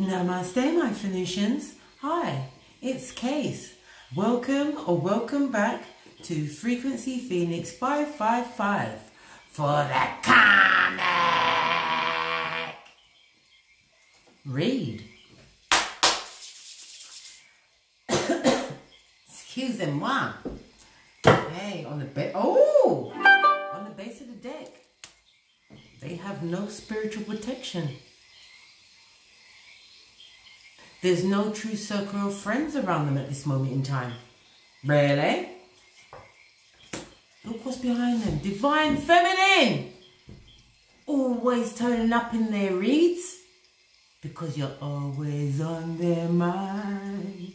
Namaste, my Phoenicians. Hi, it's Case. Welcome or welcome back to Frequency Phoenix 555 for the karmic read. Excusez-moi. Hey, on the bed. Oh, on the base of the deck, they have no spiritual protection. There's no true circle of friends around them at this moment in time. Really? Look what's behind them. Divine Feminine! Always turning up in their reads. Because you're always on their mind.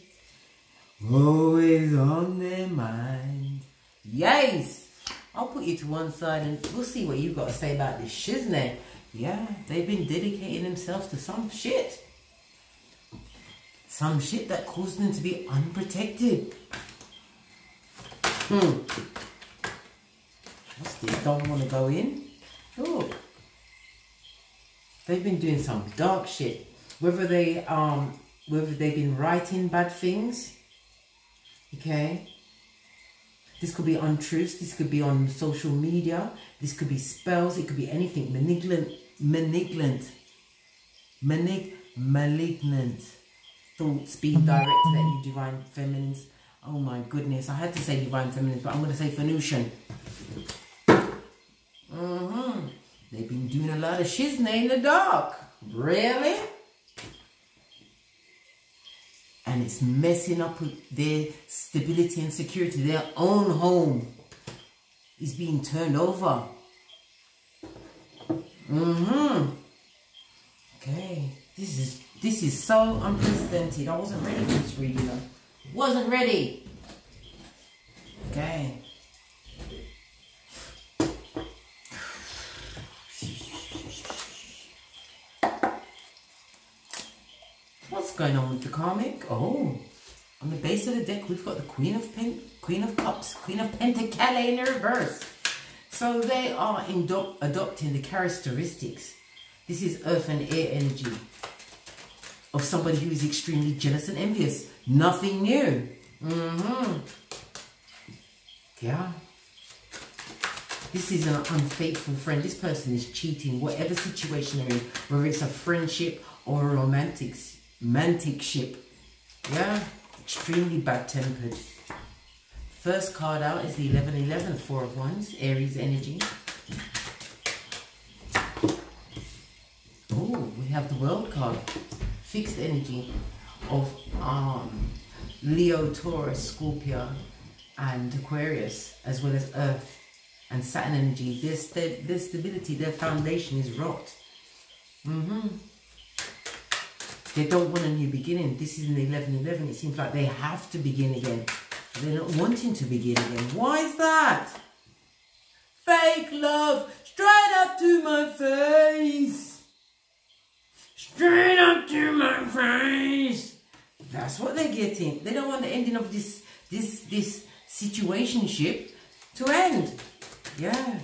Always on their mind. Yes! I'll put you to one side and we'll see what you've got to say about this shiznit. Yeah, they've been dedicating themselves to some shit. Some shit that caused them to be unprotected. Hmm. What's this? Don't want to go in. Oh. They've been doing some dark shit. Whether they um whether they've been writing bad things. Okay. This could be untruths. This could be on social media. This could be spells. It could be anything. Malignant. Malignant. Malig malignant thoughts being directed at you, divine feminines. Oh my goodness, I had to say divine feminines, but I'm going to say Venusian. Mm-hmm. They've been doing a lot of shiznay in the dark. Really? And it's messing up with their stability and security. Their own home is being turned over. Mm-hmm. Okay. This is this is so unprecedented. I wasn't ready for this reading. Wasn't ready. Okay. What's going on with the karmic? Oh, on the base of the deck we've got the Queen of Pen Queen of Cups, Queen of Pentacles in reverse. So they are adopting the characteristics. This is earth and air energy of somebody who is extremely jealous and envious. Nothing new. Mm-hmm. Yeah. This is an unfaithful friend. This person is cheating, whatever situation they're in, whether it's a friendship or a romantic, romantic ship. Yeah, extremely bad-tempered. First card out is the 1111, Four of Wands, Aries energy. Oh, we have the World card fixed energy of um, Leo, Taurus, Scorpio, and Aquarius, as well as Earth and Saturn energy, their, st their stability, their foundation is rot. Mm -hmm. They don't want a new beginning. This is in 1111. It seems like they have to begin again. They're not wanting to begin again. Why is that? Fake love straight up to my face. Straight up to my face. That's what they're getting. They don't want the ending of this this this situationship to end. Yeah.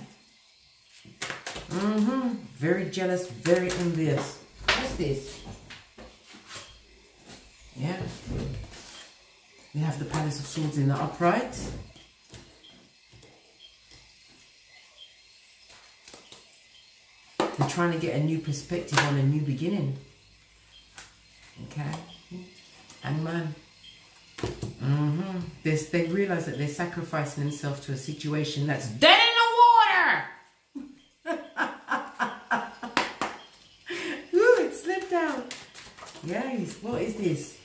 Mm-hmm. Very jealous, very envious. What's this? Yeah. We have the Palace of Swords in the upright. They're trying to get a new perspective on a new beginning. Okay? And man, mm -hmm. they, they realize that they're sacrificing themselves to a situation that's dead in the water. Ooh, it slipped out. Yes, what is this?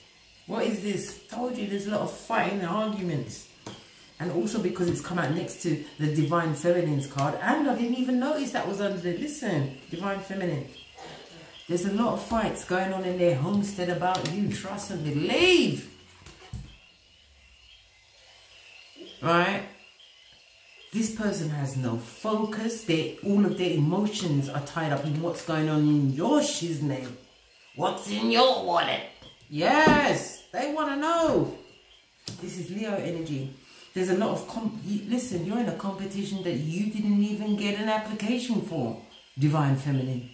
What is this? Told you there's a lot of fighting and arguments and also because it's come out next to the Divine Feminine's card, and I didn't even notice that was under the, listen, Divine Feminine. There's a lot of fights going on in their homestead about you, trust and believe. Right? This person has no focus. They, all of their emotions are tied up in what's going on in your shizname. What's in your wallet? Yes, they want to know. This is Leo energy. There's a lot of, comp listen, you're in a competition that you didn't even get an application for, Divine Feminine.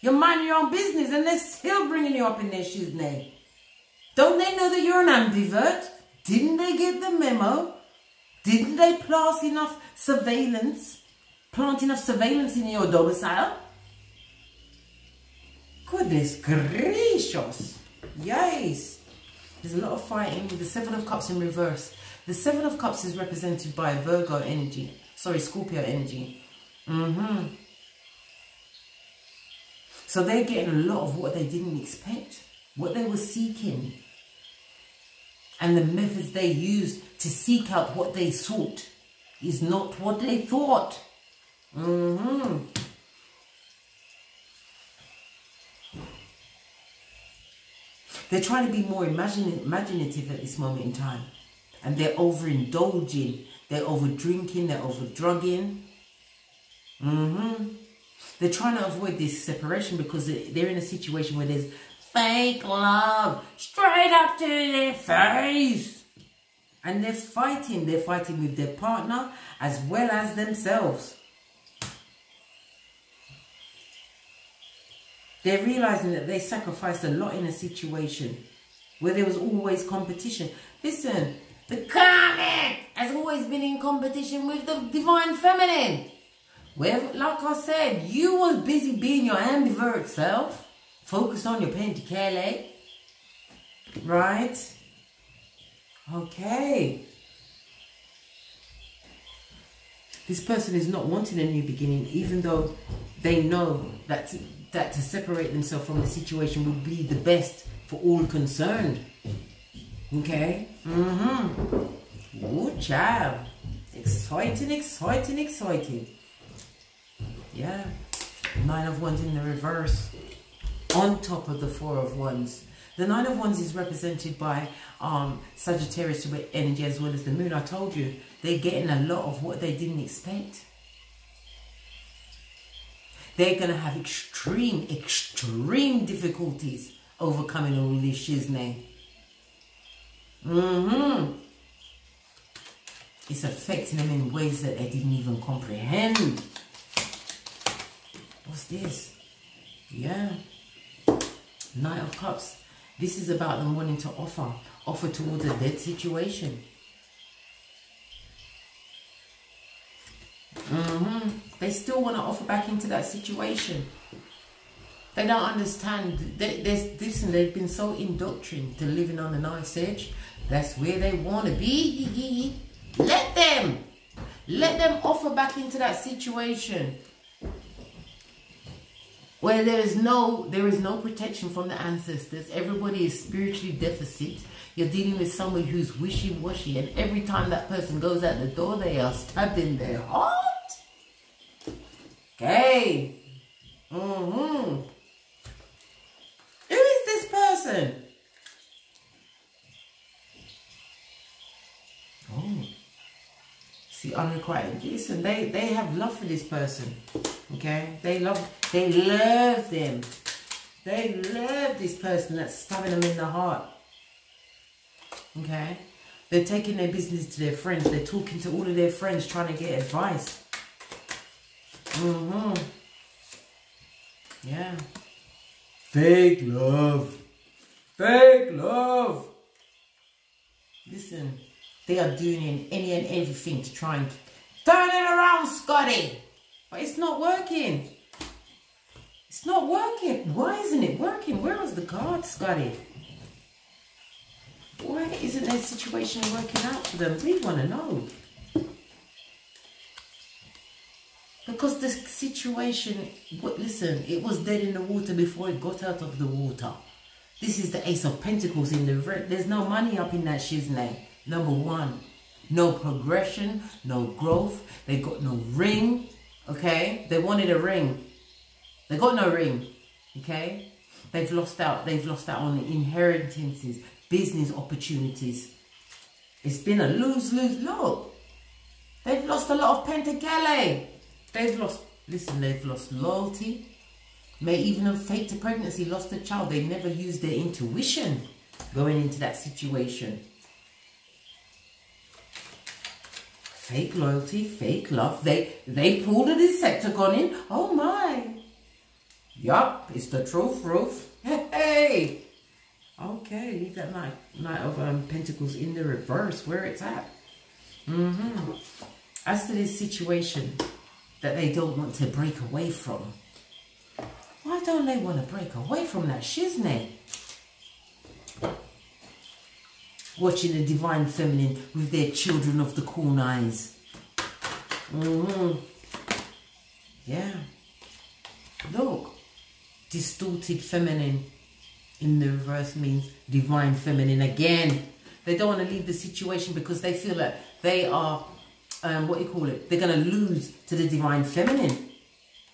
You're minding your own business and they're still bringing you up in their shoes name. Don't they know that you're an ambivert? Didn't they get the memo? Didn't they plant enough surveillance? Plant enough surveillance in your domicile? Goodness gracious. Yes. There's a lot of fighting with the Seven of Cups in reverse. The Seven of Cups is represented by Virgo energy. Sorry, Scorpio energy. Mm-hmm. So they're getting a lot of what they didn't expect. What they were seeking. And the methods they used to seek out what they sought is not what they thought. Mm-hmm. They're trying to be more imaginative at this moment in time. And they're overindulging. They're over drinking. They're over drugging. Mm-hmm. They're trying to avoid this separation because they're in a situation where there's fake love straight up to their face. And they're fighting. They're fighting with their partner as well as themselves. They're realizing that they sacrificed a lot in a situation where there was always competition. Listen, the karmic has always been in competition with the divine feminine. Well, like I said, you was busy being your ambivert self, Focus on your pentacale, right? Okay. This person is not wanting a new beginning, even though they know that that to separate themselves from the situation would be the best for all concerned. Okay? Mm-hmm. Oh, child. Exciting, exciting, exciting. Yeah. Nine of Wands in the reverse. On top of the Four of Wands. The Nine of Wands is represented by um, Sagittarius energy as well as the Moon. I told you, they're getting a lot of what they didn't expect. They're going to have extreme, extreme difficulties overcoming all this shiznay. Mm-hmm. It's affecting them in ways that they didn't even comprehend. What's this? Yeah. Knight of Cups. This is about them wanting to offer. Offer towards a dead situation. Mm-hmm. They still want to offer back into that situation. They don't understand. Listen, they've been so indoctrinated to living on the knife's edge. That's where they want to be. Let them. Let them offer back into that situation where there is no there is no protection from the ancestors. Everybody is spiritually deficit. You're dealing with somebody who's wishy-washy, and every time that person goes out the door, they are stabbed in their heart. Okay. Mm-hmm. Who is this person? Oh. See, unrequited. Listen, they, they have love for this person. Okay? They love, they love them. They love this person that's stabbing them in the heart. Okay? They're taking their business to their friends. They're talking to all of their friends, trying to get advice. Mm-hmm. Yeah. Fake love. Fake love. Listen, they are doing any and everything to try and turn it around, Scotty. But it's not working. It's not working. Why isn't it working? Where is the card, Scotty? Why isn't their situation working out for them? We want to know. Because the situation, listen, it was dead in the water before it got out of the water. This is the Ace of Pentacles in the red. There's no money up in that shiznay. Number one, no progression, no growth. They got no ring, okay? They wanted a ring. They got no ring, okay? They've lost out. They've lost out on inheritances, business opportunities. It's been a lose-lose. Look, they've lost a lot of pentacale. They've lost, listen, they've lost loyalty. May even have faked a pregnancy, lost a child. They never used their intuition going into that situation. Fake loyalty, fake love. They they pulled a Decepticon in. Oh my. Yup, it's the truth, Ruth. Hey! Okay, leave that Knight, Knight of um, Pentacles in the reverse, where it's at. Mm-hmm. As to this situation that they don't want to break away from, why don't they want to break away from that shiznay? Watching the divine feminine with their children of the corn eyes. Mm-hmm. Yeah. Look. Distorted feminine in the reverse means divine feminine again. They don't want to leave the situation because they feel that they are, um, what you call it, they're going to lose to the divine feminine.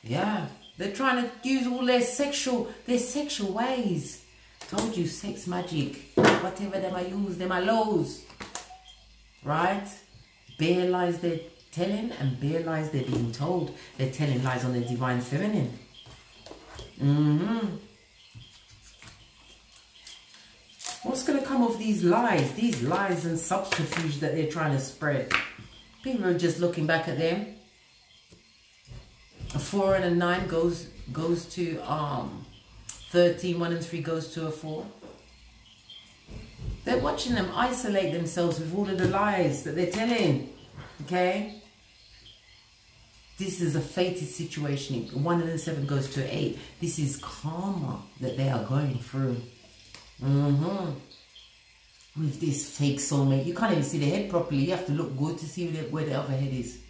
Yeah. They're trying to use all their sexual, their sexual ways. Told you, sex magic. Whatever them I use, them I lose. Right? Bare lies they're telling and bare lies they're being told. They're telling lies on the divine feminine. Mm-hmm. What's going to come of these lies? These lies and subterfuge that they're trying to spread. People are just looking back at them a four and a nine goes goes to um 13 one and three goes to a four they're watching them isolate themselves with all of the lies that they're telling okay? This is a fated situation. One of the seven goes to eight. This is karma that they are going through. Mm-hmm. With this fake soulmate. You can't even see the head properly. You have to look good to see where the other head is.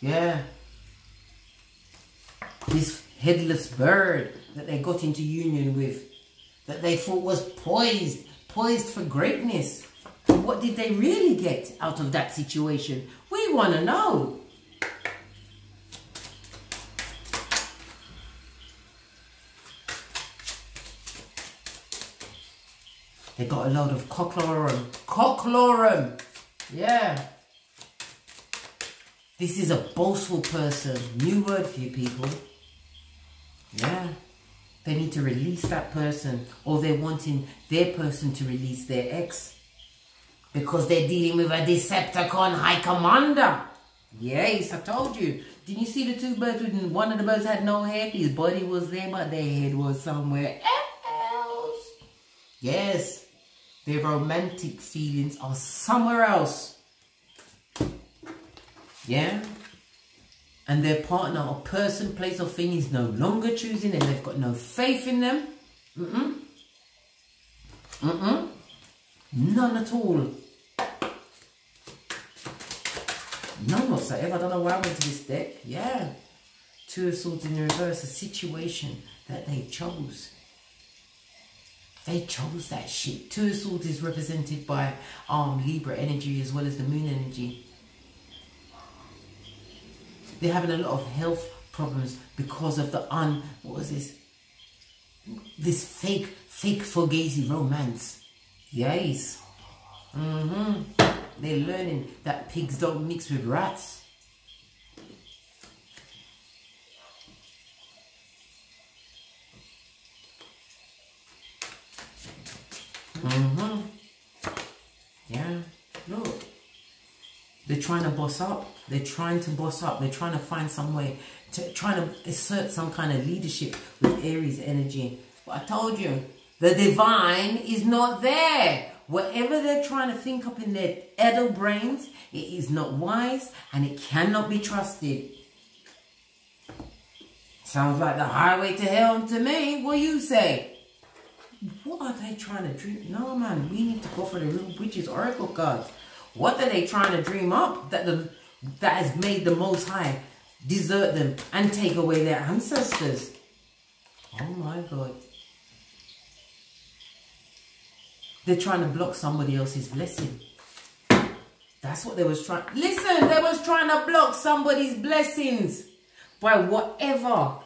Yeah. This headless bird that they got into union with, that they thought was poised, poised for greatness. What did they really get out of that situation? We want to know. They got a load of cocklorum. Cocklorum! Yeah. This is a boastful person. New word for you people. They need to release that person or they're wanting their person to release their ex. Because they're dealing with a Decepticon High Commander. Yes, I told you. Didn't you see the two birds? One of the birds had no head. His body was there, but their head was somewhere else. Yes, their romantic feelings are somewhere else. Yeah? And their partner or person, place or thing is no longer choosing and They've got no faith in them. Mm-mm. Mm-mm. None at all. None whatsoever. I don't know why I went to this deck. Yeah. Two of Swords in reverse. A situation that they chose. They chose that shit. Two of Swords is represented by um, Libra energy as well as the Moon energy. They're having a lot of health problems because of the un, what was this? This fake, fake fugazi romance. Yes. Mm-hmm. They're learning that pigs don't mix with rats. They're trying to boss up. They're trying to boss up. They're trying to find some way to trying to assert some kind of leadership with Aries energy. But I told you, the divine is not there. Whatever they're trying to think up in their idle brains, it is not wise and it cannot be trusted. Sounds like the highway to hell to me. What you say? What are they trying to dream? No, man. We need to go for the real bridges oracle cards. What are they trying to dream up that the that has made the Most High desert them and take away their ancestors? Oh my God. They're trying to block somebody else's blessing. That's what they was trying. Listen, they was trying to block somebody's blessings by whatever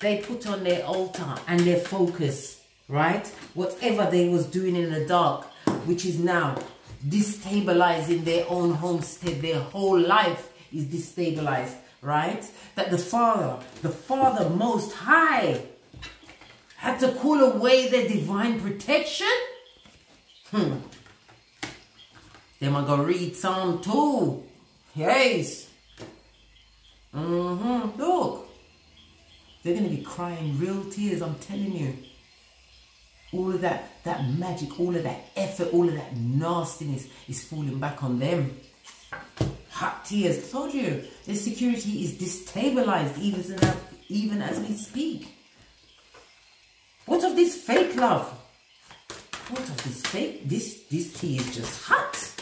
they put on their altar and their focus, right? Whatever they was doing in the dark, which is now destabilizing their own homestead. Their whole life is destabilized, right? That the Father, the Father Most High, had to call away their divine protection? Hmm. Then I go read Psalm 2. Yes. Mm-hmm. Look. They're going to be crying real tears, I'm telling you. All of that, that magic, all of that effort, all of that nastiness is falling back on them. Hot tears. Told you, the security is destabilized even as, even as we speak. What of this fake love? What of this fake? This, this tea is just hot.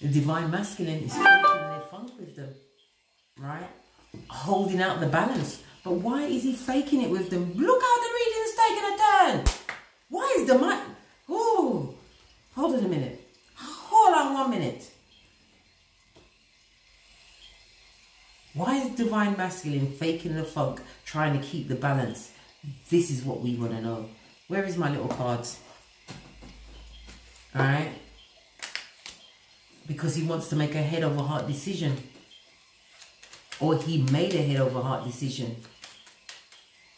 The divine masculine is faking their funk with them, right? Holding out the balance. But why is he faking it with them? Look how the reading's taking a turn. Why is the mind? Oh, hold on a minute. Hold on one minute. Why is divine masculine faking the funk, trying to keep the balance? This is what we want to know. Where is my little cards? All right because he wants to make a head over heart decision. Or he made a head over heart decision.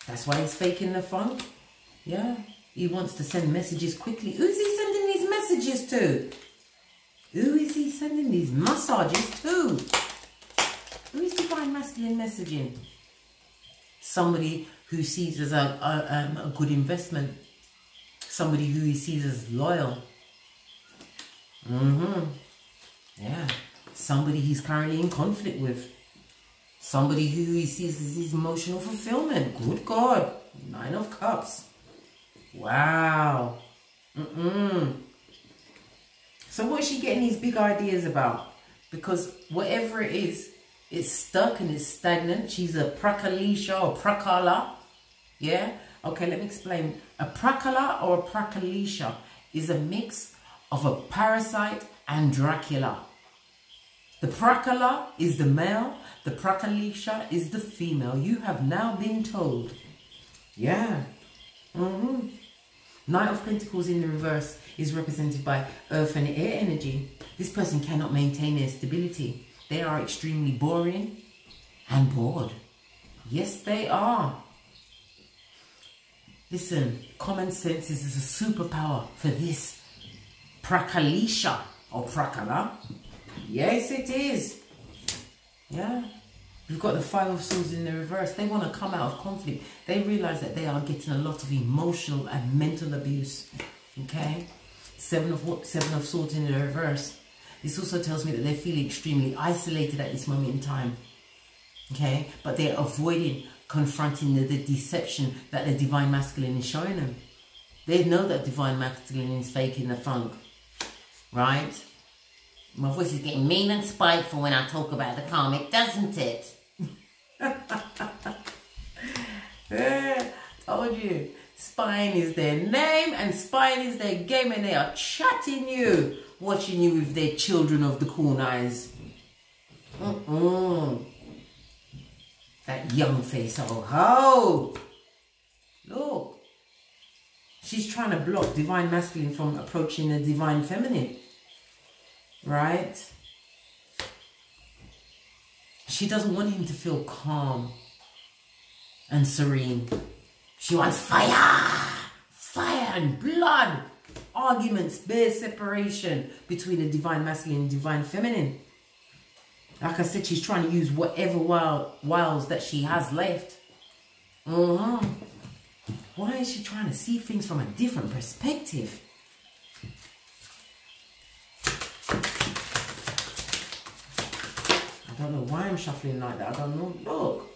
That's why he's faking the funk. Yeah. He wants to send messages quickly. Who's he sending these messages to? Who is he sending these massages to? Who is divine masculine messaging? Somebody who sees as a, a, um, a good investment. Somebody who he sees as loyal. Mm-hmm. Yeah. Somebody he's currently in conflict with. Somebody who he sees as his emotional fulfillment. Good God. Nine of Cups. Wow. Mm-mm. So what is she getting these big ideas about? Because whatever it is, it's stuck and it's stagnant. She's a prakalisha or prakala. Yeah? Okay, let me explain. A prakala or a prakalisha is a mix of a parasite and Dracula. The Prakala is the male, the Prakalisha is the female. You have now been told. Yeah. Mm-hmm. Knight of Pentacles in the reverse is represented by earth and air energy. This person cannot maintain their stability. They are extremely boring and bored. Yes, they are. Listen, common sense is a superpower for this Prakalisha or Prakala. Yes, it is. Yeah. You've got the Five of Swords in the reverse. They want to come out of conflict. They realize that they are getting a lot of emotional and mental abuse. Okay. Seven of Seven of Swords in the reverse. This also tells me that they're feeling extremely isolated at this moment in time. Okay. But they're avoiding confronting the, the deception that the Divine Masculine is showing them. They know that Divine Masculine is faking the funk right? My voice is getting mean and spiteful when I talk about the karmic, doesn't it? told you. Spine is their name and spine is their game and they are chatting you, watching you with their children of the corn eyes. Mm -mm. That young face, oh ho! Look. She's trying to block divine masculine from approaching the divine feminine right? She doesn't want him to feel calm and serene. She wants fire, fire and blood, arguments, bare separation between the divine masculine and divine feminine. Like I said, she's trying to use whatever wiles that she has left. Mm -hmm. Why is she trying to see things from a different perspective? Don't know why I'm shuffling like that. I don't know. Look.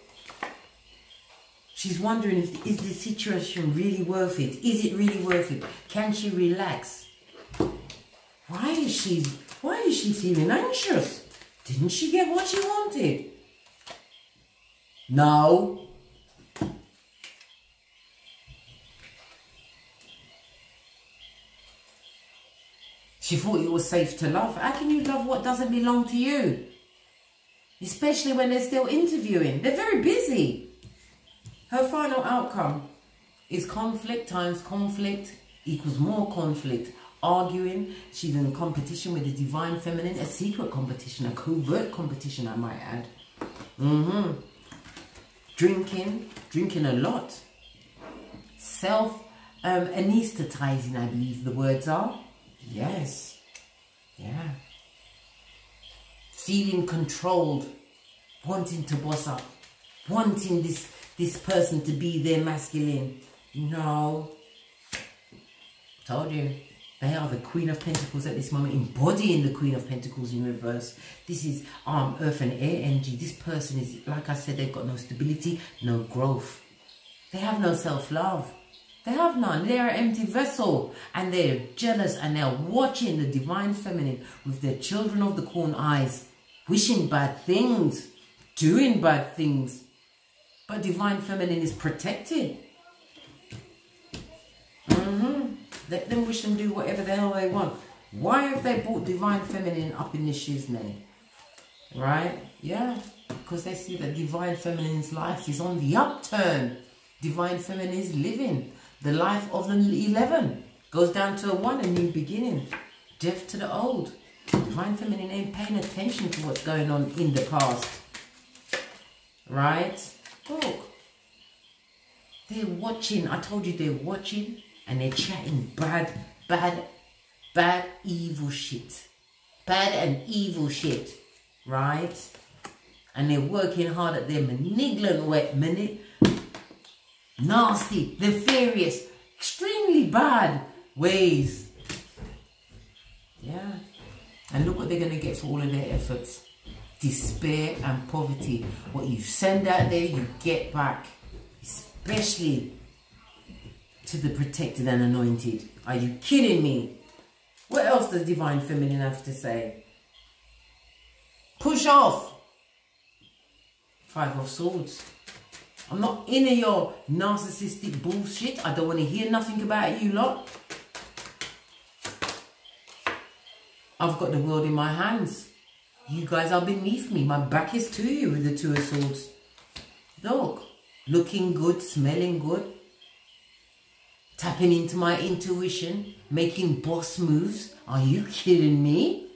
She's wondering if is this situation really worth it? Is it really worth it? Can she relax? Why is she why is she feeling anxious? Didn't she get what she wanted? No. She thought it was safe to love. How can you love what doesn't belong to you? Especially when they're still interviewing. They're very busy. Her final outcome is conflict times conflict equals more conflict. Arguing, she's in competition with the divine feminine, a secret competition, a covert competition, I might add. Mm-hmm. Drinking, drinking a lot. Self um, anesthetizing, I believe the words are. Yes. Yeah feeling controlled, wanting to boss up. wanting this this person to be their masculine. No. Told you. They are the Queen of Pentacles at this moment, embodying the Queen of Pentacles in reverse. This is um, Earth and Air energy. This person is, like I said, they've got no stability, no growth. They have no self-love. They have none. They're an empty vessel. And they're jealous and they're watching the Divine Feminine with their children of the corn eyes, wishing bad things, doing bad things. But Divine Feminine is protected. Mm-hmm. Let them wish and do whatever the hell they want. Why have they brought Divine Feminine up in the shiznay? Right? Yeah. Because they see that Divine Feminine's life is on the upturn. Divine Feminine is living. The life of the 11 goes down to a 1, a new beginning. Death to the old. Divine Feminine ain't paying attention to what's going on in the past. Right? Look. They're watching. I told you they're watching and they're chatting bad, bad, bad, evil shit. Bad and evil shit, right? And they're working hard at their malignant way, mani nasty, nefarious, extremely bad ways. Yeah. And look what they're going to get for all of their efforts. Despair and poverty. What you send out there, you get back. Especially to the protected and anointed. Are you kidding me? What else does Divine Feminine have to say? Push off. Five of Swords. I'm not into your narcissistic bullshit. I don't want to hear nothing about you lot. I've got the world in my hands. You guys are beneath me. My back is to you with the Two of Swords. Look, looking good, smelling good tapping into my intuition, making boss moves. Are you kidding me?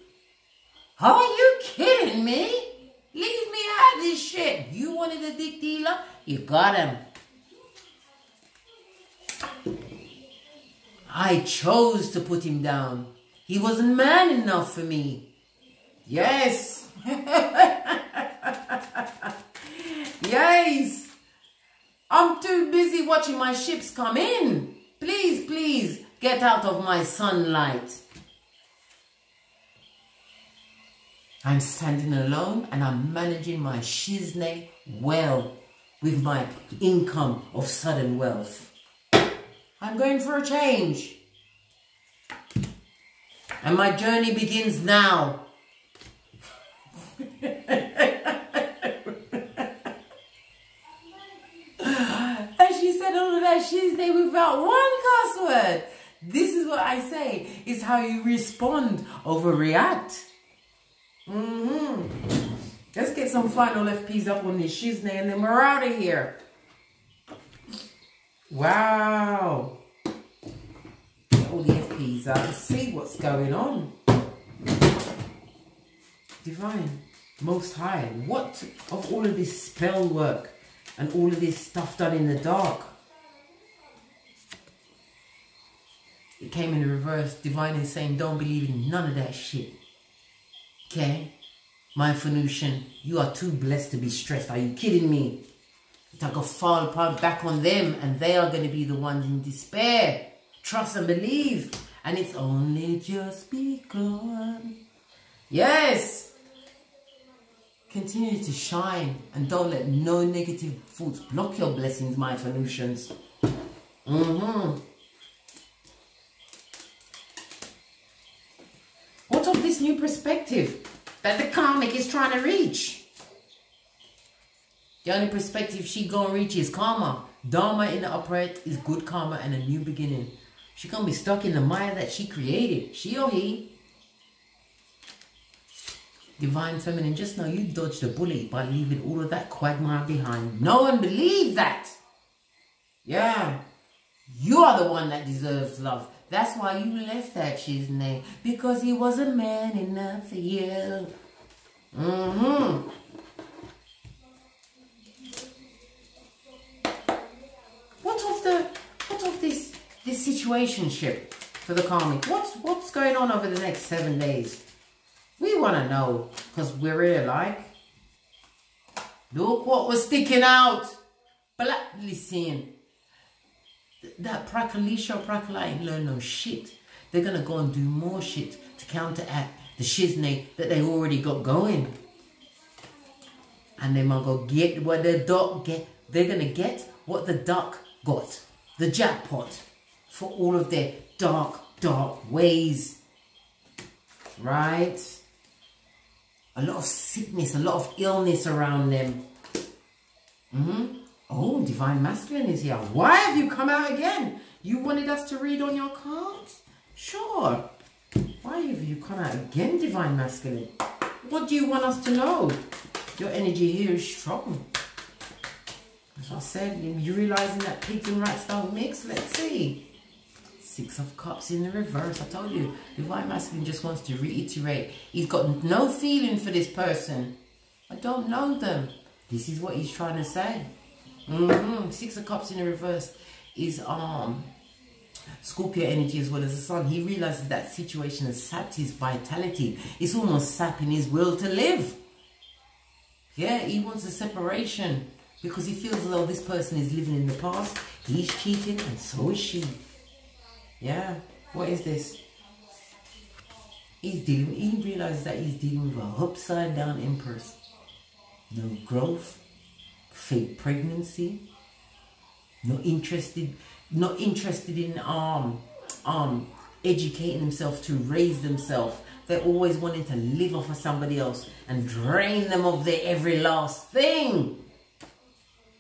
Are you kidding me? Leave me out of this shit. You wanted a dick dealer? You got him. I chose to put him down. He wasn't man enough for me. Yes. yes. I'm too busy watching my ships come in. Please, please, get out of my sunlight. I'm standing alone and I'm managing my shiznay well with my income of sudden wealth. I'm going for a change. And my journey begins now. And she said all of that she's there without one cuss word. This is what I say, is how you respond, overreact. Mm-hmm. Let's get some final FPs up on this shiznay and then we're out of here. Wow. All the FPs out and see what's going on. Divine, Most High, what of all of this spell work and all of this stuff done in the dark? It came in the reverse. Divine is saying, don't believe in none of that shit. Okay? My Phoenician, you are too blessed to be stressed. Are you kidding me? It's like a fall apart back on them and they are going to be the ones in despair. Trust and believe. And it's only just begun. Yes. Continue to shine and don't let no negative thoughts block your blessings, my Phoenicians. Mm-hmm. What of this new perspective that the karmic is trying to reach? The only perspective she gonna reach is karma. Dharma in the upright is good karma and a new beginning. She gonna be stuck in the Maya that she created. She or he. Divine Feminine, just know you dodged a bullet by leaving all of that quagmire behind. No one believe that. Yeah. You are the one that deserves love. That's why you left that shit's name. Because he wasn't man enough for you. Mm-hmm. What of the what of this this situationship for the karmic? What's what's going on over the next seven days? We wanna know, because we're here like Look what was sticking out. Black, listen. That Prakalisha Prakala ain't learn no shit. They're gonna go and do more shit to counteract the shiznay that they already got going. And they might go get what the duck get. They're gonna get what the duck got. The jackpot for all of their dark, dark ways. Right? A lot of sickness, a lot of illness around them. Mm -hmm. Oh, Divine Masculine is here. Why have you come out again? You wanted us to read on your cards? Sure. Why have you come out again, Divine Masculine? What do you want us to know? Your energy here is strong. As I said, you realizing that pigs and rats don't mix? Let's see. Six of Cups in the reverse. I told you, the Divine Masculine just wants to reiterate. He's got no feeling for this person. I don't know them. This is what he's trying to say. Mm -hmm. Six of Cups in the reverse is um Scorpio energy as well as the sun. He realizes that situation has sapped his vitality. It's almost sapping his will to live. Yeah, he wants a separation because he feels as though this person is living in the past. He's cheating and so is she. Yeah, what is this? He's dealing, he realizes that he's dealing with an upside down empress. No growth, fake pregnancy, no interested, not interested in um um educating themselves to raise themselves. They're always wanting to live off of somebody else and drain them of their every last thing.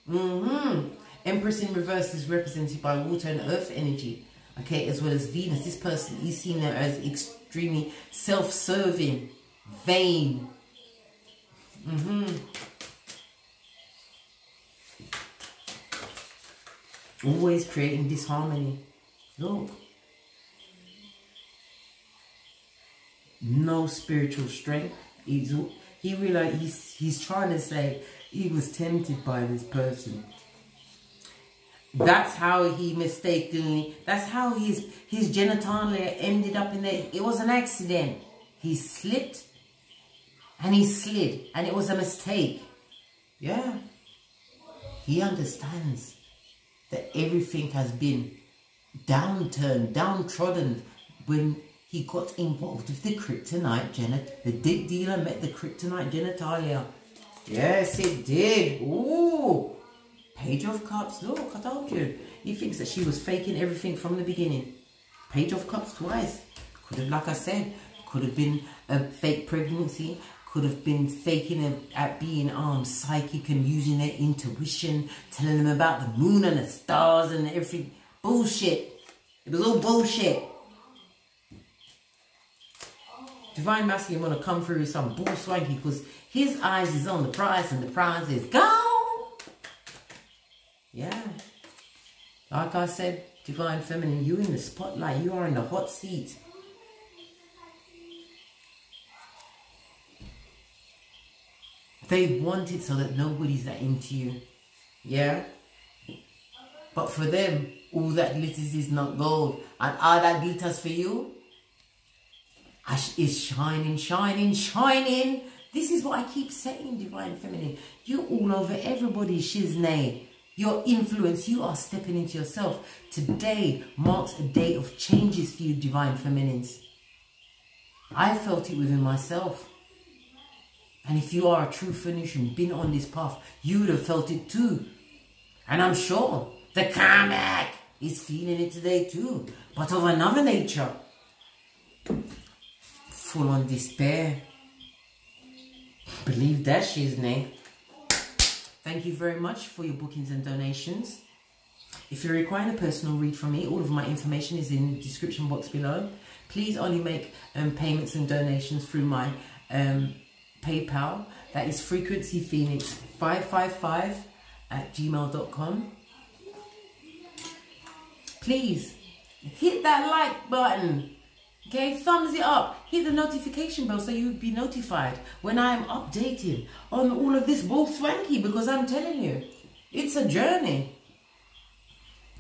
Mm-hmm. Empress in reverse is represented by water and earth energy. Okay, as well as Venus. This person is seen as extremely self-serving, vain. Mm-hmm. Always creating disharmony. Look. No spiritual strength. He's, he realized he's, he's trying to say he was tempted by this person. That's how he mistakenly, that's how his, his genitalia ended up in there. It was an accident. He slipped and he slid and it was a mistake. Yeah. He understands that everything has been downturned, downtrodden when he got involved with the kryptonite genit. The dig dealer met the kryptonite genitalia. Yes, it did. Ooh. Page of Cups. Look, I told you. He thinks that she was faking everything from the beginning. Page of Cups twice. Could have, like I said, could have been a fake pregnancy could have been faking it at being um psychic and using their intuition, telling them about the moon and the stars and everything. Bullshit. It was all bullshit. Divine Masculine want to come through with some bull swanky because his eyes is on the prize and the prize is gone. Yeah. Like I said, Divine Feminine, you in the spotlight. You are in the hot seat. They want it so that nobody's that into you. Yeah? But for them, all that glitters is not gold. And all that glitters for you is shining, shining, shining. This is what I keep saying, Divine Feminine. You're all over everybody's shiznay. Your influence, you are stepping into yourself. Today marks a day of changes for you, Divine Feminines. I felt it within myself. And if you are a true Phoenician, been on this path, you would have felt it too. And I'm sure the Karmic is feeling it today too, but of another nature. Full on despair. Believe that she's name. Thank you very much for your bookings and donations. If you're requiring a personal read from me, all of my information is in the description box below. Please only make um, payments and donations through my um, PayPal. That is frequencyphoenix555 at gmail.com. Please hit that like button. Okay, thumbs it up. Hit the notification bell so you'll be notified when I'm updating on all of this bull swanky because I'm telling you, it's a journey.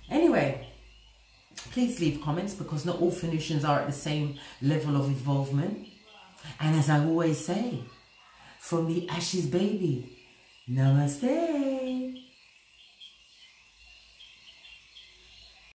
Anyway, please leave comments because not all Phoenicians are at the same level of involvement. And as I always say, from the ashes baby Namaste.